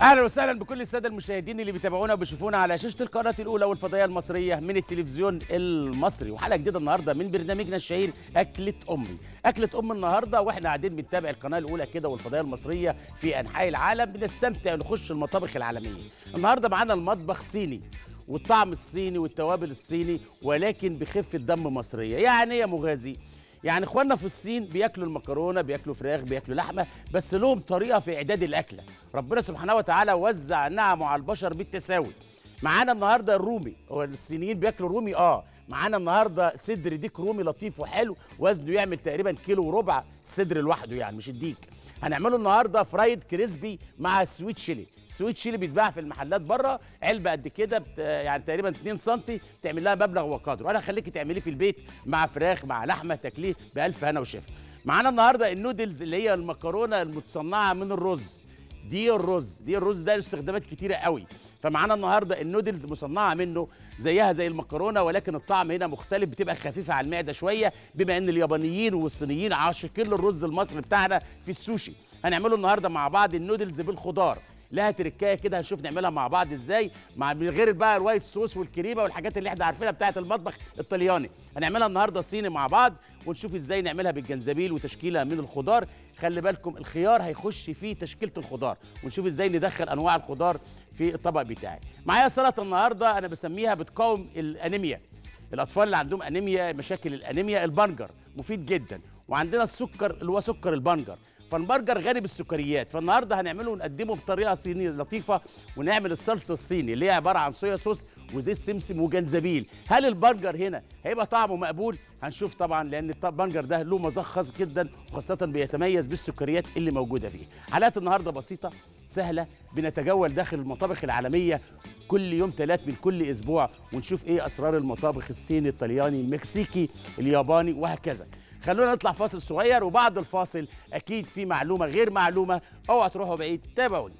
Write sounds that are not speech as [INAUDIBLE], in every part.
أهلا وسهلا بكل السادة المشاهدين اللي بيتابعونا وبيشوفونا على شاشة القناة الأولى والفضائية المصرية من التلفزيون المصري. وحلقة جديدة النهارده من برنامجنا الشهير أكلة أمي. أكلة أم النهارده وإحنا قاعدين بنتابع القناة الأولى كده والفضائية المصرية في أنحاء العالم. بنستمتع نخش المطابخ العالمية. النهارده معانا المطبخ صيني والطعم الصيني والتوابل الصيني ولكن بخفة دم مصرية. يعني إيه يا مغازي؟ يعني إخواننا في الصين بياكلوا المكرونة بياكلوا فراخ بياكلوا لحمة بس لهم طريقة في إعداد الأكلة. ربنا سبحانه وتعالى وزع نعمه على البشر بالتساوي. معانا النهارده الرومي هو الصينيين بياكلوا رومي؟ آه. معانا النهارده صدر ديك رومي لطيف وحلو وزنه يعمل تقريبا كيلو وربع الصدر لوحده يعني مش الديك. هنعمله النهارده fried crispy مع sweet chili. sweet chili بيتباع في المحلات بره علبة قد كده. يعني تقريبا 2 سم تعمل لها مبلغ وقدره. أنا هخليكي تعمليه في البيت مع فراخ مع لحمة تاكليه بألف هنا وشفا. معانا النهارده النودلز اللي هي المكرونة المتصنعة من الرز. دي الرز دي الرز ده استخدامات كتيرة قوي. فمعانا النهارده النودلز مصنعة منه زيها زي المكرونة ولكن الطعم هنا مختلف بتبقى خفيفة على المعدة شوية بما إن اليابانيين والصينيين عاشقين للرز المصري بتاعنا في السوشي. هنعمله النهارده مع بعض النودلز بالخضار. لها تكاية كده هنشوف نعملها مع بعض إزاي مع من غير بقى ال white sauce والكريمة والحاجات اللي إحنا عارفينها بتاعة المطبخ الطلياني. هنعملها النهارده صيني مع بعض ونشوف إزاي نعملها بالجنزبيل وتشكيلة من الخضار. خلي بالكم الخيار هيخش في تشكيلة الخضار. ونشوف إزاي ندخل انواع الخضار في الطبق بتاعي. معايا سلطة النهارده أنا بسميها بتقاوم الأنيميا. الأطفال اللي عندهم أنيميا مشاكل الأنيميا البنجر مفيد جدا. وعندنا السكر اللي هو سكر البنجر. فالبنجر غني بالسكريات فالنهارده هنعمله ونقدمه بطريقة صينية لطيفة ونعمل الصلصة الصيني اللي هي عبارة عن soya sauce وزيت سمسم وجنزبيل هل البنجر هنا هيبقى طعمه مقبول؟ هنشوف طبعا لأن البنجر ده له مذاق خاص جدا وخاصة بيتميز بالسكريات اللي موجودة فيه. حلقات النهارده بسيطة سهلة بنتجول داخل المطابخ العالمية كل يوم ثلاث من كل أسبوع ونشوف إيه أسرار المطابخ الصيني الطلياني المكسيكي الياباني وهكذا. خلونا نطلع فاصل صغير وبعد الفاصل أكيد في معلومة غير معلومة. اوعى تروحوا بعيد. تابعوني.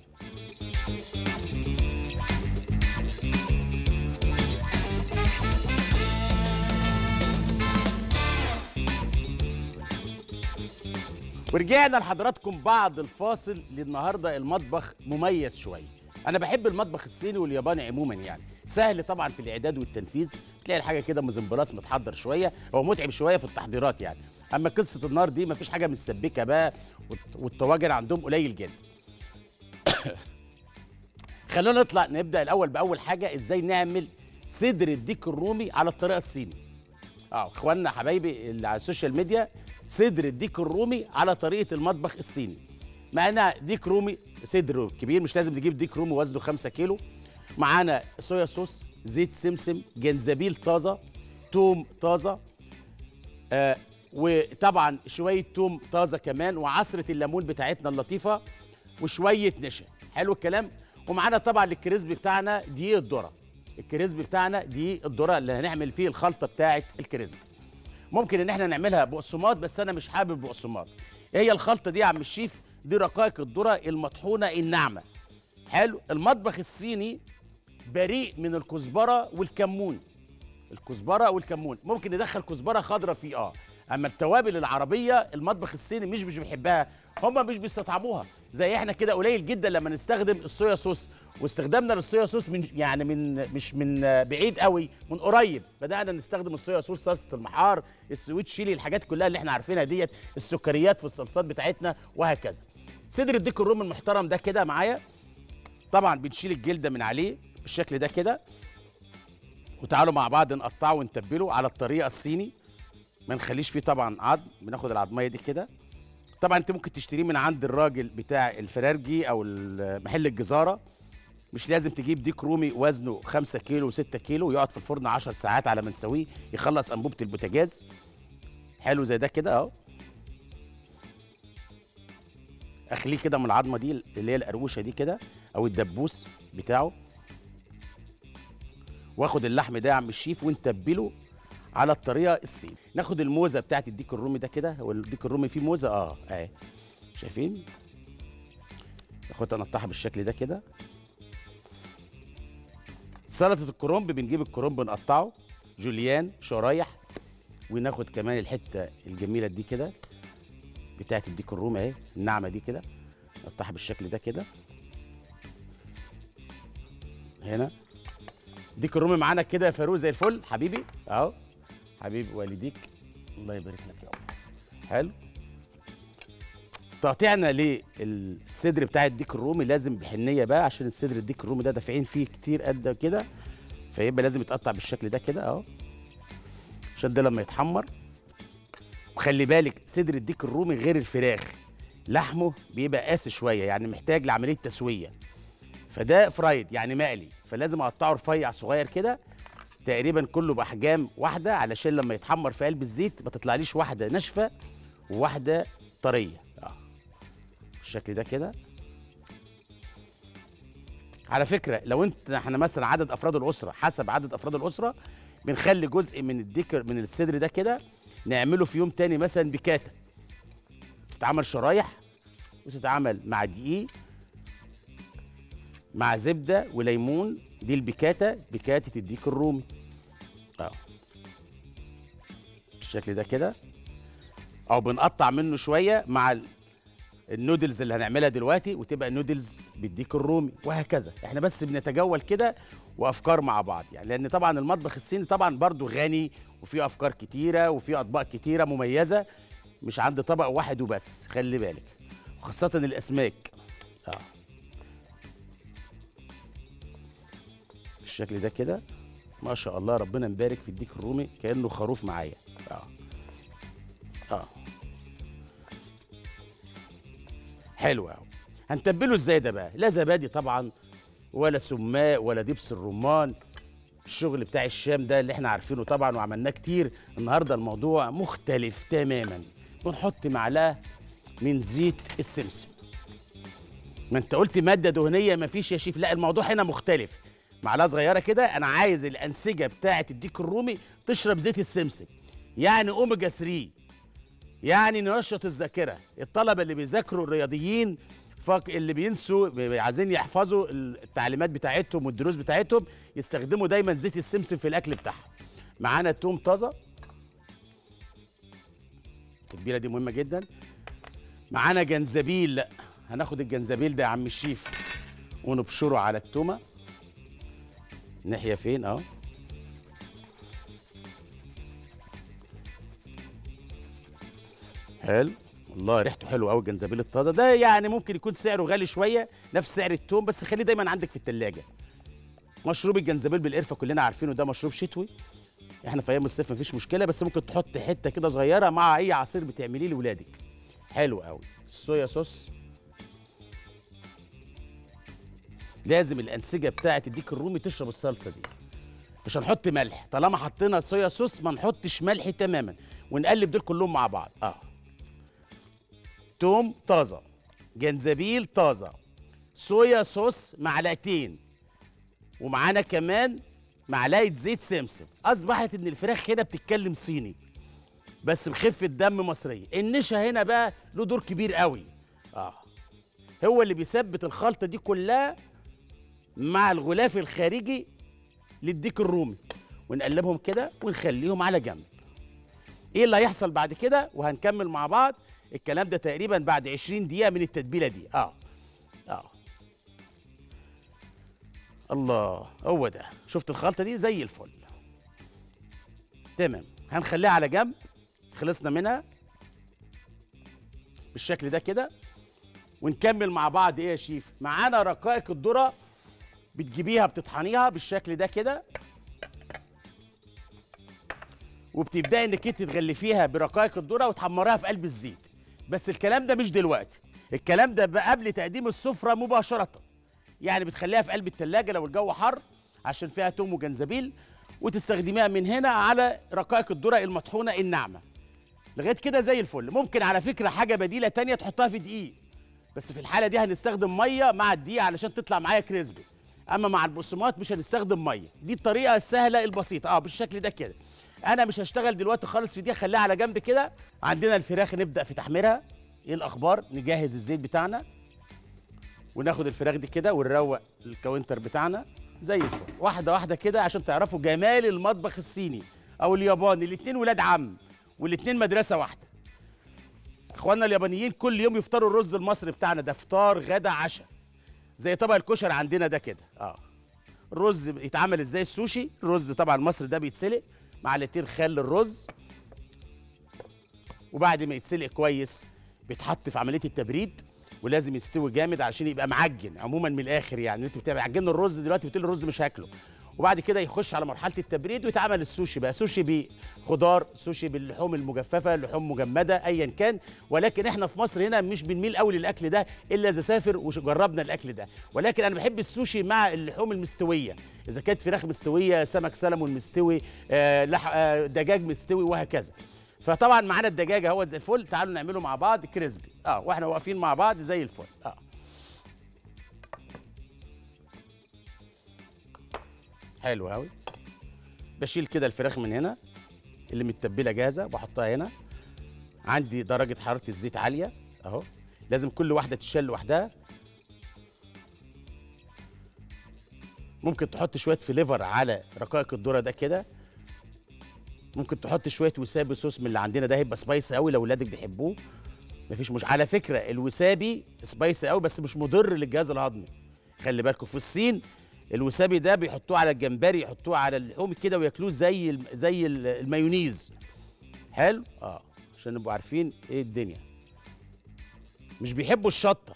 ورجعنا لحضراتكم بعد الفاصل للنهاردة. المطبخ مميز شوية. أنا بحب المطبخ الصيني والياباني عموما يعني. سهل طبعا في الإعداد والتنفيذ. تلاقي الحاجة كده مزمبلاس متحضر شوية. هو متعب شوية في التحضيرات يعني. أما قصة النار دي مفيش حاجة متسبكه بقى والطواجن عندهم قليل جدا. [COUGHS] خلونا نطلع نبدأ الأول بأول حاجة إزاي نعمل صدر الديك الرومي على الطريقة الصيني. آه إخواننا حبايبي اللي على ال social media صدر الديك الرومي على طريقة المطبخ الصيني. معانا ديك رومي صدر كبير مش لازم نجيب ديك رومي وزنه 5 كيلو. معانا soya sauce زيت سمسم جنزبيل طازة توم طازة آه وطبعا شوية توم طازة كمان وعصرة الليمون بتاعتنا اللطيفة وشوية نشا. حلو الكلام. ومعانا طبعا ال crispy بتاعنا دي الذرة. الكريسبي بتاعنا دي الذرة اللي هنعمل فيه الخلطة بتاعه الكريسبي. ممكن إن إحنا نعملها بقسماط بس أنا مش حابب بقسماط. هي الخلطة دي يا عم الشيف دي رقائق الذرة المطحونة الناعمة. حلو. المطبخ الصيني بريء من الكزبرة والكمون. الكزبرة والكمون. ممكن ندخل كزبرة خضراء فيه آه. أما التوابل العربية المطبخ الصيني مش مش بيحبها. هم مش بيستطعموها. زي إحنا كده قليل جدا لما نستخدم الصويا صوص. واستخدامنا للصويا صوص من يعني من مش من بعيد قوي من قريب. بدأنا نستخدم الصويا صوص صلصة المحار السويت شيلي الحاجات كلها اللي إحنا عارفينها ديت السكريات في الصلصات بتاعتنا وهكذا. صدر الديك الرومي المحترم ده كده معايا. طبعا بنشيل الجلده من عليه بالشكل ده كده. وتعالوا مع بعض نقطعه ونتبله على الطريقة الصيني. ما نخليش فيه طبعا عظم بناخد العظميه دي كده. طبعا انت ممكن تشتريه من عند الراجل بتاع الفرارجي أو محل الجزارة. مش لازم تجيب ديك رومي وزنه 5 كيلو و6 كيلو ويقعد في الفرن 10 ساعات على ما نسويه يخلص أنبوبة البوتاجاز. حلو زي ده كده أهو. أخليه كده من العظمة دي اللي هي القروشة دي كده أو الدبوس بتاعه. وآخد اللحم ده يا عم الشيف ونتبله على الطريقة الصيني. ناخد الموزة بتاعت الديك الرومي ده كده هو الديك الرومي فيه موزة؟ آه أهي. شايفين؟ ناخدها نقطعها بالشكل ده كده. سلطة الكرنب بنجيب الكرنب نقطعه. جوليان شرايح. وناخد كمان الحتة الجميلة دي كده. بتاعت الديك الرومي اهي الناعمة دي كده نقطعها بالشكل ده كده. هنا. ديك الرومي معانا كده يا فاروق زي الفل. حبيبي اهو. حبيبي والديك الله يبارك لك يا رب. حلو. تقطيعنا للصدر بتاع الديك الرومي لازم بحنية بقى عشان الصدر الديك الرومي ده دافعين فيه كتير قد كده فيبقى لازم يتقطع بالشكل ده كده اهو. عشان ده لما يتحمر. وخلي بالك صدر الديك الرومي غير الفراخ. لحمه بيبقى قاسي شوية يعني محتاج لعملية تسوية. فده فرايد يعني مقلي. فلازم أقطعه رفيع صغير كده تقريبا كله بأحجام واحدة علشان لما يتحمر في قلب الزيت ما تطلعليش واحدة ناشفة وواحدة طرية. آه. بالشكل ده كده. على فكرة لو انت إحنا مثلا عدد أفراد الأسرة حسب عدد أفراد الأسرة بنخلي جزء من الديكر من الصدر ده كده نعمله في يوم تاني مثلا بكاتا. تتعمل شرايح وتتعمل مع دقيق مع زبدة وليمون. دي البيكاتا بيكاتا الديك الرومي. آه. بالشكل ده كده. أو بنقطع منه شوية مع ال- النودلز اللي هنعملها دلوقتي وتبقى نودلز بالديك الرومي وهكذا. إحنا بس بنتجول كده وأفكار مع بعض يعني. لأن طبعا المطبخ الصيني طبعا برضو غني وفيه أفكار كتيرة وفيه أطباق كتيرة مميزة مش عند طبق واحد وبس خلي بالك. وخاصه الأسماك. آه. بالشكل ده كده ما شاء الله ربنا مبارك في الديك الرومي كأنه خروف معايا. آه. آه. حلو هنتبله إزاي ده بقى؟ لا زبادي طبعا. ولا سماق ولا دبس الرمان. الشغل بتاع الشام ده اللي إحنا عارفينه طبعا وعملناه كتير. النهارده الموضوع مختلف تماما. بنحط معلقة من زيت السمسم. ما انت قلت مادة دهنية ما فيش يا شيف. لا الموضوع هنا مختلف. معلقة صغيرة كده أنا عايز الأنسجة بتاعه الديك الرومي تشرب زيت السمسم. يعني أوميجا 3 يعني ننشط الذاكرة. الطلبة اللي بيذاكروا الرياضيين فك اللي بينسوا بي- عايزين يحفظوا التعليمات بتاعتهم والدروس بتاعتهم يستخدموا دايما زيت السمسم في الأكل بتاعهم. معانا توم طازة. التتبيلة دي مهمة جدا. معانا جنزبيل. هناخد الجنزبيل ده يا عم الشيف ونبشره على التومة. ناحية فين؟ أهو. حلو. والله ريحته حلوة قوي الجنزبيل الطازة. ده يعني ممكن يكون سعره غالي شوية نفس سعر التوم بس خليه دايما عندك في التلاجة. مشروب الجنزبيل بالقرفة كلنا عارفينه ده مشروب شتوي. إحنا في أيام الصيف مفيش مشكلة بس ممكن تحط حتة كده صغيرة مع أي عصير بتعمليه لاولادك حلو قوي الصويا صوص. لازم الأنسجة بتاعه الديك الرومي تشرب الصلصة دي. مش هنحط ملح. طالما حطينا صويا صوص ما نحطش ملح تماما ونقلب دول كلهم مع بعض. آه. توم طازة جنزبيل طازة صويا صوص معلقتين ومعانا كمان معلقه زيت سمسم. أصبحت إن الفراخ هنا بتتكلم صيني بس بخفة دم مصرية. النشا هنا بقى له دور كبير قوي. آه. هو اللي بيثبت الخلطة دي كلها مع الغلاف الخارجي للديك الرومي. ونقلبهم كده ونخليهم على جنب. إيه اللي هيحصل بعد كده؟ وهنكمل مع بعض. الكلام ده تقريبا بعد 20 دقيقة من التتبيلة دي. آه. آه. الله هو ده. شفت الخلطة دي؟ زي الفل. تمام. هنخليها على جنب. خلصنا منها. بالشكل ده كده. ونكمل مع بعض إيه يا شيف؟ معانا رقائق الذرة. بتجيبيها بتطحنيها بالشكل ده كده. وبتبدأي إنك أنت تغلفيها برقائق الذرة وتحمريها في قلب الزيت. بس الكلام ده مش دلوقتي. الكلام ده بقى قبل تقديم السفرة مباشرة. يعني بتخليها في قلب التلاجة لو الجو حر عشان فيها توم وجنزبيل وتستخدميها من هنا على رقائق الذرة المطحونة الناعمة. لغاية كده زي الفل. ممكن على فكرة حاجة بديلة تانية تحطها في دقيق. بس في الحالة دي هنستخدم مية مع الدقيق علشان تطلع معايا كريسبي. أما مع البقسماط مش هنستخدم مية. دي الطريقة السهلة البسيطة. آه بالشكل ده كده. أنا مش هشتغل دلوقتي خالص في دي خليها على جنب كده. عندنا الفراخ نبدأ في تحميرها. إيه الأخبار؟ نجهز الزيت بتاعنا وناخد الفراخ دي كده ونروق الكاونتر بتاعنا زي الفل. واحدة واحدة كده عشان تعرفوا جمال المطبخ الصيني أو الياباني. الاتنين ولاد عم والاتنين مدرسة واحدة. إخواننا اليابانيين كل يوم يفطروا الرز المصري بتاعنا ده فطار غدا عشاء. زي طبق الكشري عندنا ده كده. آه. الرز يتعمل إزاي؟ السوشي. الرز طبعا المصري ده بيتسلق. معلقتين خل الرز. وبعد ما يتسلق كويس بيتحط في عملية التبريد ولازم يستوي جامد علشان يبقى معجن. عموما من الآخر يعني انت بتبقى عجن الرز دلوقتي بتقول الرز مش هاكله. وبعد كده يخش على مرحلة التبريد ويتعمل السوشي بقى. سوشي بخضار سوشي باللحوم المجففة لحوم مجمدة ايا كان. ولكن إحنا في مصر هنا مش بنميل قوي للأكل ده إلا إذا سافر وجربنا الأكل ده. ولكن أنا بحب السوشي مع اللحوم المستوية. إذا كانت فراخ مستوية سمك سلمون مستوي آه. آه دجاج مستوي وهكذا. فطبعا معانا الدجاج أهوت زي الفل. تعالوا نعمله مع بعض كريسبي. آه وإحنا واقفين مع بعض زي الفل. آه. حلو قوي. بشيل كده الفراخ من هنا اللي متبلة جاهزة بحطها هنا. عندي درجة حرارة الزيت عالية أهو. لازم كل واحدة تشال لوحدها. ممكن تحط شوية flavor على رقائق الذرة ده كده. ممكن تحط شوية wasabi sauce من اللي عندنا ده هيبقى spicy قوي لو ولادك بيحبوه. مفيش مش على فكرة الوسابي spicy قوي بس مش مضر للجهاز الهضمي. خلي بالكم في الصين الوسابي ده بيحطوه على الجمبري يحطوه على اللحوم كده وياكلوه زي زي ال- المايونيز. حلو؟ آه عشان نبقوا عارفين إيه الدنيا. مش بيحبوا الشطة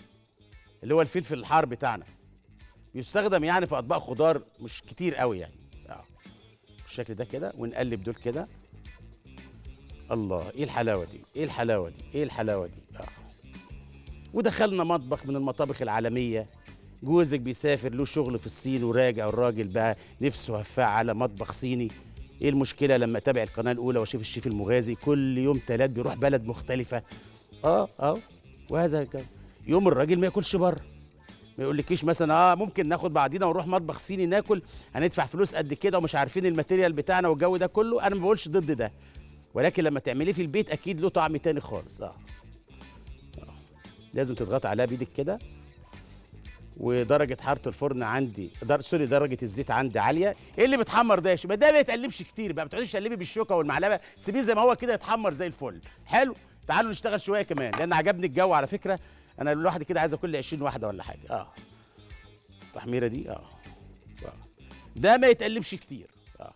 اللي هو الفلفل الحار بتاعنا. بيستخدم يعني في أطباق خضار مش كتير قوي يعني. آه بالشكل ده كده ونقلب دول كده. الله إيه الحلاوة دي؟ إيه الحلاوة دي؟ إيه الحلاوة دي؟ آه. ودخلنا مطبخ من المطابخ العالمية. جوزك بيسافر له شغل في الصين وراجع الراجل بقى نفسه هفاه على مطبخ صيني. إيه المشكلة لما أتابع القناة الأولى وأشوف الشيف المغازي كل يوم تلات بيروح بلد مختلفة؟ آه آه وهذا الجو. يوم الراجل ما ياكلش بره. ما يقولكيش مثلا آه ممكن ناخد بعضينا ونروح مطبخ صيني ناكل هندفع فلوس قد كده ومش عارفين ال material بتاعنا والجو ده كله. أنا ما بقولش ضد ده. ولكن لما تعمليه في البيت أكيد له طعم تاني خالص. آه, آه. لازم تضغط عليها بإيدك كده. ودرجة حرارة الفرن عندي در... sorry درجة الزيت عندي عالية. إيه اللي بتحمر ده يا شباب؟ ده ما يتقلبش كتير بقى. ما تقعديش تقلبي بالشوكة والمعلقه سيبيه زي ما هو كده يتحمر زي الفل. حلو؟ تعالوا نشتغل شوية كمان. لأن عجبني الجو على فكرة. أنا لوحدي كده عايز أكل 20 واحدة ولا حاجة. آه. التحميرة دي؟ آه, آه. ده ما يتقلبش كتير. آه.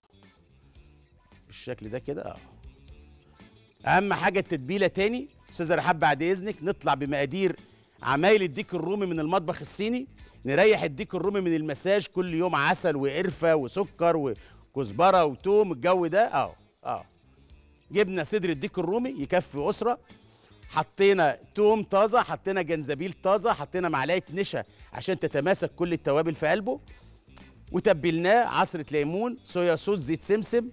بالشكل ده كده؟ آه. أهم حاجة التتبيلة تاني. استاذه رحاب بعد إذنك نطلع بمقادير عمايل الديك الرومي من المطبخ الصيني نريح الديك الرومي من المساج كل يوم عسل وقرفة وسكر وكزبرة وتوم الجو ده آه آه. جبنا صدر الديك الرومي يكفي أسرة حطينا توم طازة حطينا جنزبيل طازة حطينا معلقة نشا عشان تتماسك كل التوابل في قلبه وتبلناه عصرة ليمون صويا صوص زيت سمسم.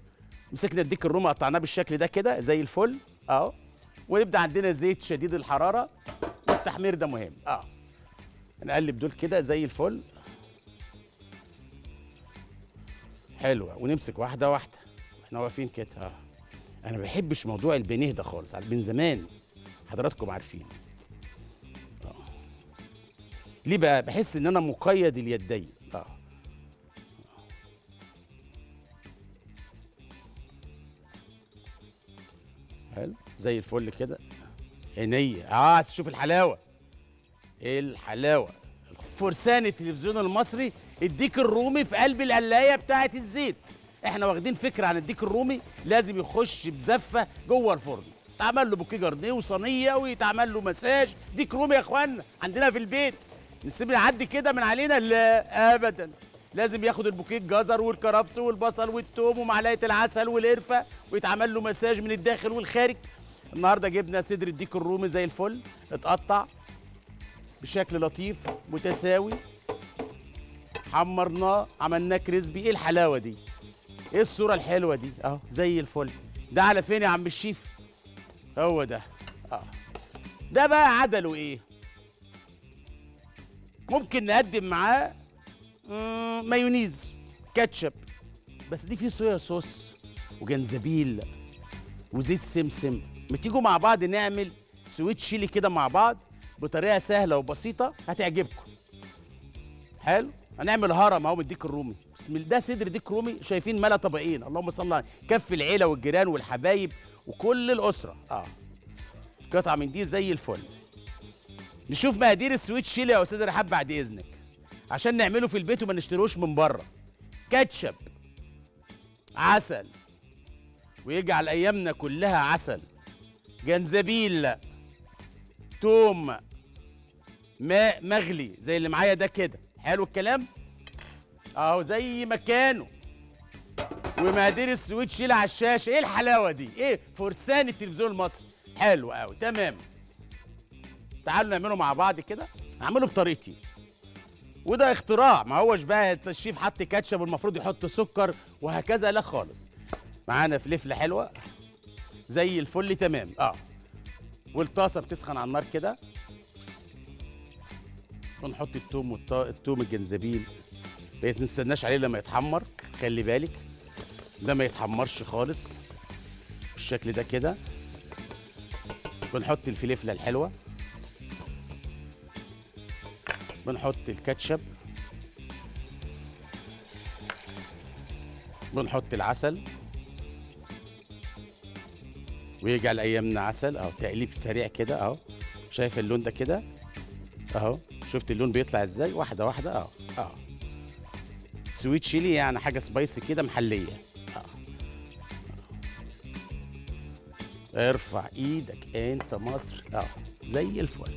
مسكنا الديك الرومي قطعناه بالشكل ده كده زي الفل اهو ونبدأ عندنا زيت شديد الحرارة. والتحمير ده مهم. آه. نقلب دول كده زي الفل. حلوة. ونمسك واحدة واحدة. إحنا واقفين كده. آه. أنا ما بحبش موضوع البنيه ده خالص. من زمان حضراتكم عارفين. آه. ليه بقى؟ بحس إن أنا مقيد اليدين. آه. حلو. زي الفل كده. عينيا. آه عايز تشوف الحلاوة. إيه الحلاوة؟ فرسان التلفزيون المصري الديك الرومي في قلب القلاية بتاعه الزيت. إحنا واخدين فكرة عن الديك الرومي لازم يخش بزفة جوه الفرن. يتعمل له بوكيه جرنيه وصينية ويتعمل له مساج. ديك رومي يا اخوانا عندنا في البيت. نسيب يعدي كده من علينا؟ لا ابدا. لازم ياخد البوكيه الجزر والكرفس والبصل والثوم ومعلقة العسل والقرفة ويتعمل له مساج من الداخل والخارج. النهارده جبنا صدر الديك الرومي زي الفل اتقطع بشكل لطيف متساوي. حمرناه عملناه كريسبي. إيه الحلاوة دي؟ إيه الصورة الحلوة دي؟ اهو زي الفل. ده على فين يا عم الشيف؟ هو ده. آه. ده بقى عدله إيه؟ ممكن نقدم معاه مايونيز كاتشب. بس دي فيه صويا صوص وجنزبيل وزيت سمسم. ما تيجوا مع بعض نعمل سويت شيلي كده مع بعض بطريقة سهلة وبسيطة هتعجبكم. حلو؟ هنعمل هرم اهو من الديك الرومي. بسم الله. ده صدر ديك رومي شايفين ملا طبقين. اللهم صل على كف العيلة والجيران والحبايب وكل الأسرة. آه. قطعة من دي زي الفل. نشوف مقادير السويت شيلي يا استاذه رحاب بعد إذنك. عشان نعمله في البيت وما نشتروش من بره. كاتشب. عسل. ويجعل أيامنا كلها عسل. جنزبيل توم ماء مغلي زي اللي معايا ده كده. حلو الكلام؟ اهو زي ما كانوا ومقادير السويت شيل على الشاشة. إيه الحلاوة دي؟ إيه؟ فرسان التلفزيون المصري. حلو قوي تمام. تعالوا نعمله مع بعض كده. هعمله بطريقتي. وده اختراع. ما هوش بقى الشيف حط كاتشب والمفروض يحط سكر وهكذا لا خالص. معانا فلفله حلوة. زي الفل تمام. آه. والطاسة بتسخن على النار كده. ونحط التوم والط... التوم الجنزبيل. ما نستناش عليه لما يتحمر. خلي بالك. ده ما يتحمرش خالص. بالشكل ده كده. بنحط الفلفلة الحلوة. بنحط الكاتشب. بنحط العسل. ويجعل ايامنا عسل أهو تقليب سريع كده أهو شايف اللون ده كده أهو شفت اللون بيطلع إزاي؟ واحدة واحدة أهو أهو. سويت شيلي يعني حاجة سبايسي كده محلية ارفع إيدك أنت مصر أهو زي الفل.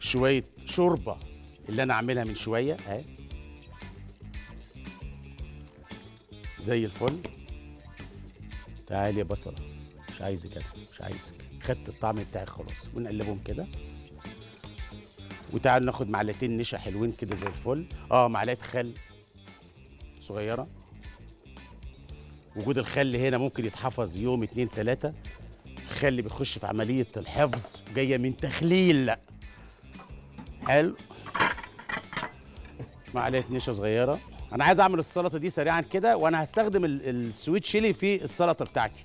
شوية شوربة اللي أنا عاملها من شوية أهي. زي الفل. تعالي يا بصلة. مش عايزك أنا مش عايزك خدت الطعم بتاعي خلاص. ونقلبهم كده. وتعال ناخد معلقتين نشا حلوين كده زي الفل. آه معلقة خل صغيرة. وجود الخل هنا ممكن يتحفظ يوم اتنين تلاتة. الخل بيخش في عملية الحفظ جاية من تخليل. حلو. معلقة نشا صغيرة. أنا عايز اعمل السلطة دي سريعا كده وأنا هستخدم ال- السويت شيلي في السلطة بتاعتي.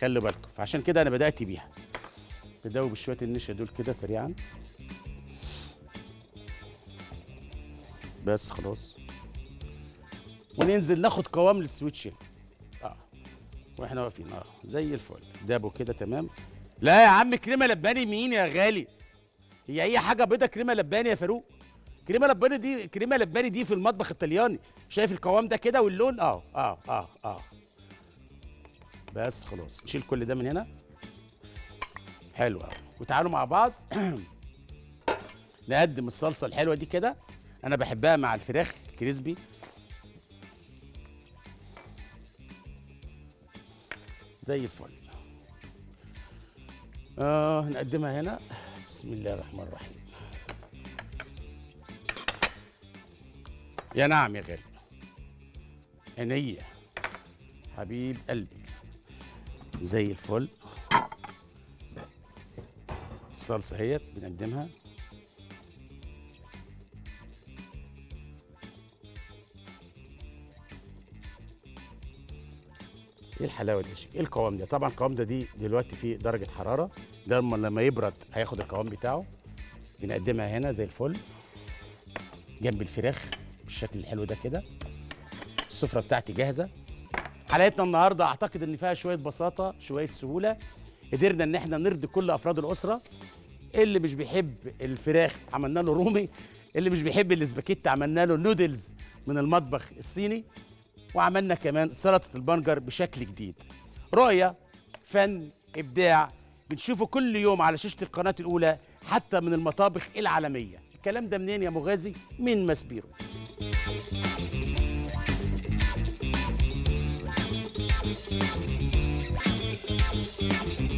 خلوا بالكم فعشان كده أنا بدأت بيها. بدوب شوية النشا دول كده سريعا. بس خلاص. وننزل ناخد قوام للسويت شيلي. آه. وإحنا واقفين. آه. زي الفل. دابوا كده تمام. لا يا عم كريمة لباني مين يا غالي؟ هي أي حاجة بيضة كريمة لباني يا فاروق؟ كريمة لباني دي كريمة لباني دي في المطبخ الطلياني. شايف القوام ده كده واللون؟ آه آه آه آه. بس خلاص نشيل كل ده من هنا. حلو قوي وتعالوا مع بعض. [CLEARS THROAT] نقدم الصلصة الحلوة دي كده. أنا بحبها مع الفراخ الكريسبي. زي الفل. آه نقدمها هنا. بسم الله الرحمن الرحيم. يا نعم يا غالي. عينيا. حبيب قلبي. زي الفل. الصلصة اهيت بنقدمها. إيه الحلاوة دي يا شيخ؟ إيه القوام ده؟ طبعا القوام ده دي دلوقتي في درجة حرارة. ده لما يبرد هياخد القوام بتاعه. بنقدمها هنا زي الفل. جنب الفراخ. بالشكل الحلو ده كده. السفرة بتاعتي جاهزة. حلقتنا النهارده أعتقد إن فيها شوية بساطة شوية سهولة. قدرنا إن إحنا نرضي كل أفراد الأسرة. اللي مش بيحب الفراخ عملنا له رومي. اللي مش بيحب الاسباجيتي عملنا له نودلز من المطبخ الصيني. وعملنا كمان سلطة البنجر بشكل جديد. رؤية فن إبداع. بنشوفه كل يوم على شاشة القناة الأولى حتى من المطابخ العالمية. الكلام ده منين يا مغازي؟ من ماسبيرو. Thank you.